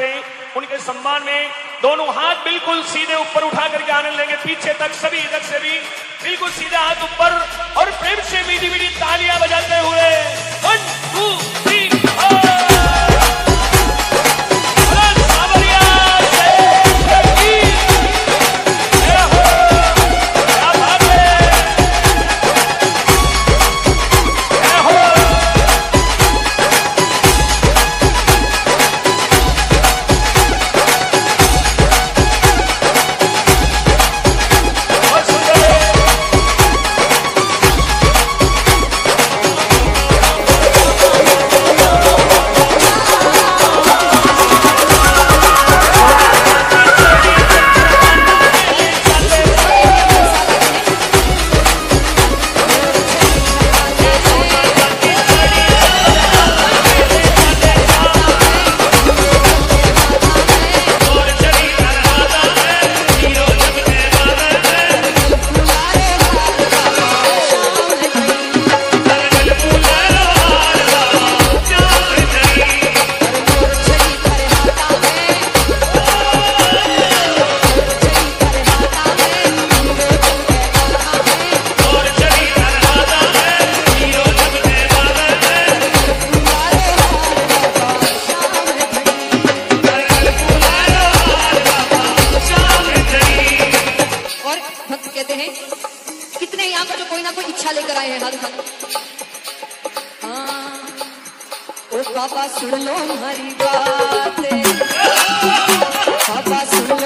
में उनके सम्मान में दोनों हाथ बिल्कुल सीधे ऊपर उठा करके आनंद लेंगे। पीछे तक सभी, इधर से भी बिल्कुल सीधा हाथ ऊपर और प्रेम से मीठी मीठी तालियाँ बजाते हुए। वन टू आए हर वक्त हाँ। ओ पापा सुन लो हमारी बात। पापा सुन लो